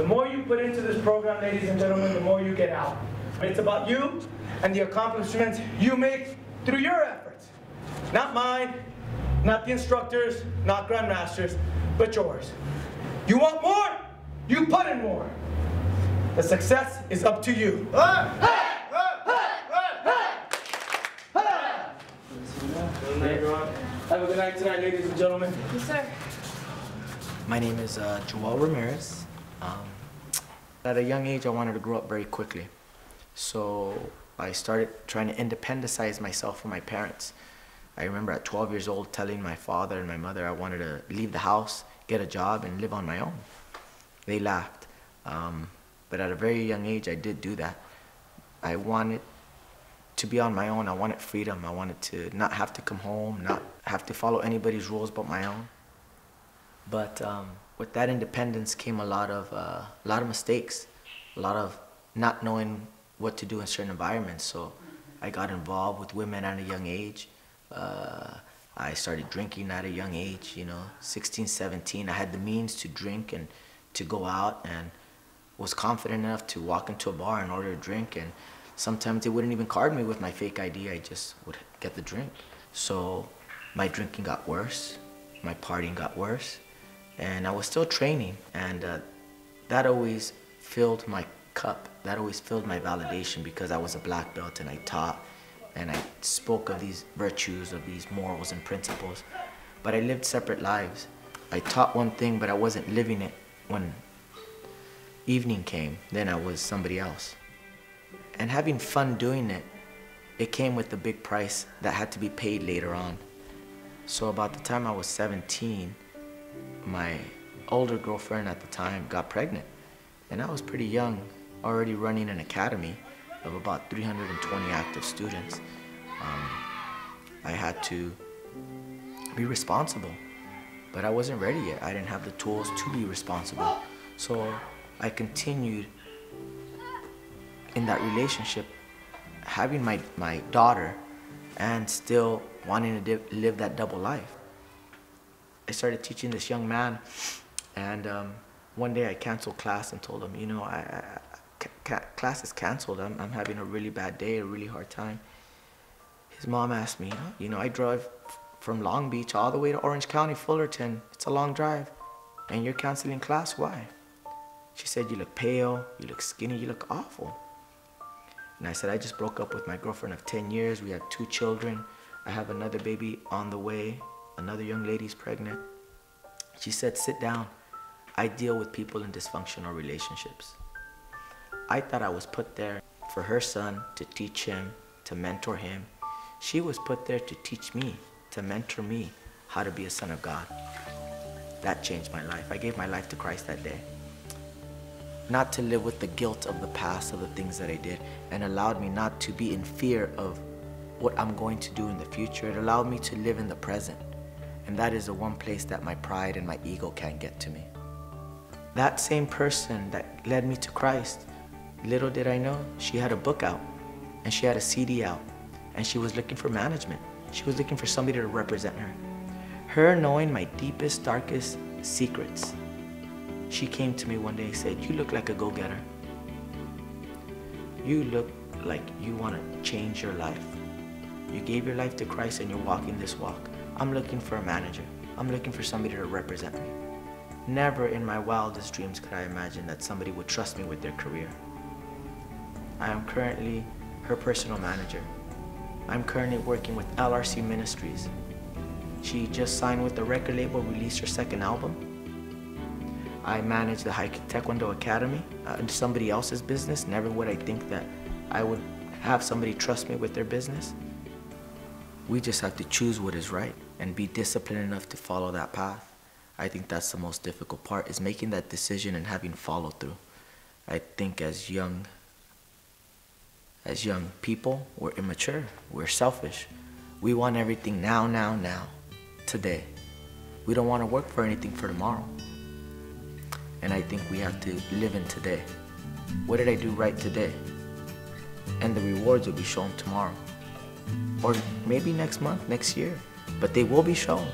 The more you put into this program, ladies and gentlemen, the more you get out. It's about you and the accomplishments you make through your efforts. Not mine, not the instructors, not grandmasters, but yours. You want more? You put in more. The success is up to you. Have a good night tonight, ladies and gentlemen. Yes, sir. My name is uh, Joel Ramirez. Um, at a young age, I wanted to grow up very quickly. So I started trying to independendize myself from my parents. I remember at 12 years old telling my father and my mother I wanted to leave the house, get a job, and live on my own. They laughed. Um, but at a very young age, I did do that. I wanted to be on my own. I wanted freedom. I wanted to not have to come home, not have to follow anybody's rules but my own. But um, with that independence came a lot of uh, a lot of mistakes, a lot of not knowing what to do in certain environments. So I got involved with women at a young age. Uh, I started drinking at a young age, you know, 16, 17. I had the means to drink and to go out and was confident enough to walk into a bar and order a drink and sometimes they wouldn't even card me with my fake ID. I just would get the drink. So my drinking got worse, my partying got worse, and I was still training and uh, that always filled my cup. That always filled my validation because I was a black belt and I taught and I spoke of these virtues, of these morals and principles. But I lived separate lives. I taught one thing, but I wasn't living it when evening came. Then I was somebody else. And having fun doing it, it came with a big price that had to be paid later on. So about the time I was 17, my older girlfriend at the time got pregnant. And I was pretty young, already running an academy of about 320 active students. Um, I had to be responsible, but I wasn't ready yet. I didn't have the tools to be responsible. So I continued in that relationship, having my, my daughter and still wanting to live that double life. I started teaching this young man, and um, one day I canceled class and told him, you know, I, I, class is canceled. I'm, I'm having a really bad day, a really hard time. His mom asked me, you know, I drove from Long Beach all the way to Orange County, Fullerton. It's a long drive. And you're canceling class, why? She said, you look pale, you look skinny, you look awful. And I said, I just broke up with my girlfriend of 10 years. We have two children. I have another baby on the way. Another young lady's pregnant. She said, sit down. I deal with people in dysfunctional relationships. I thought I was put there for her son to teach him, to mentor him. She was put there to teach me, to mentor me how to be a son of God. That changed my life. I gave my life to Christ that day not to live with the guilt of the past of the things that I did and allowed me not to be in fear of what I'm going to do in the future. It allowed me to live in the present. And that is the one place that my pride and my ego can't get to me. That same person that led me to Christ, little did I know, she had a book out and she had a CD out and she was looking for management. She was looking for somebody to represent her. Her knowing my deepest, darkest secrets she came to me one day and said, you look like a go-getter. You look like you want to change your life. You gave your life to Christ and you're walking this walk. I'm looking for a manager. I'm looking for somebody to represent me. Never in my wildest dreams could I imagine that somebody would trust me with their career. I am currently her personal manager. I'm currently working with LRC Ministries. She just signed with the record label, released her second album. I manage the High Taekwondo Academy uh, somebody else's business. Never would I think that I would have somebody trust me with their business. We just have to choose what is right and be disciplined enough to follow that path. I think that's the most difficult part is making that decision and having follow through. I think as young as young people, we're immature, we're selfish. We want everything now, now, now, today. We don't want to work for anything for tomorrow. And I think we have to live in today. What did I do right today? And the rewards will be shown tomorrow. Or maybe next month, next year. But they will be shown.